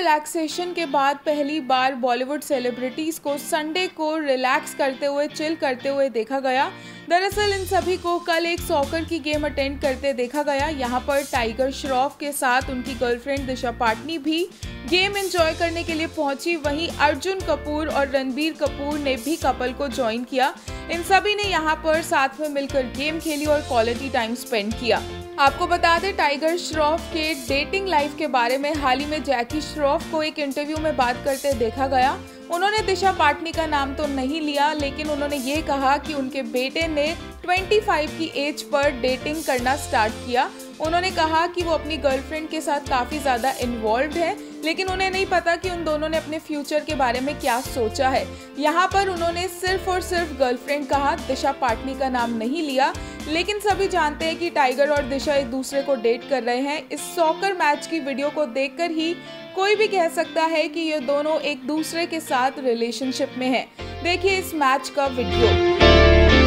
Relaxation के बाद पहली बार बॉलीवुड सेलिब्रिटीज को संडे को रिलैक्स करते हुए चिल करते हुए देखा गया। दरअसल इन सभी को कल एक सॉकर की गेम अटेंड करते देखा गया। यहाँ पर टाइगर श्रॉफ के साथ उनकी गर्लफ्रेंड दिशा पाटनी भी गेम एंजॉय करने के लिए पहुँची। वहीं अर्जुन कपूर और रणबीर कपूर ने भी कपल को ज्वाइन किया। इन सभी ने यहाँ पर साथ में मिलकर गेम खेली और क्वालिटी टाइम स्पेंड किया। आपको बता दें टाइगर श्रॉफ के डेटिंग लाइफ के बारे में हाल ही में जैकी श्रॉफ को एक इंटरव्यू में बात करते देखा गया। उन्होंने दिशा पाटनी का नाम तो नहीं लिया, लेकिन उन्होंने ये कहा कि उनके बेटे ने 25 की एज पर डेटिंग करना स्टार्ट किया। उन्होंने कहा कि वो अपनी गर्लफ्रेंड के साथ काफ़ी ज़्यादा इन्वॉल्व है, लेकिन उन्हें नहीं पता कि उन दोनों ने अपने फ्यूचर के बारे में क्या सोचा है। यहाँ पर उन्होंने सिर्फ़ और सिर्फ़ गर्लफ्रेंड कहा, दिशा पाटनी का नाम नहीं लिया, लेकिन सभी जानते हैं कि टाइगर और दिशा एक दूसरे को डेट कर रहे हैं। इस सॉकर मैच की वीडियो को देखकर ही कोई भी कह सकता है कि ये दोनों एक दूसरे के साथ रिलेशनशिप में हैं। देखिए इस मैच का वीडियो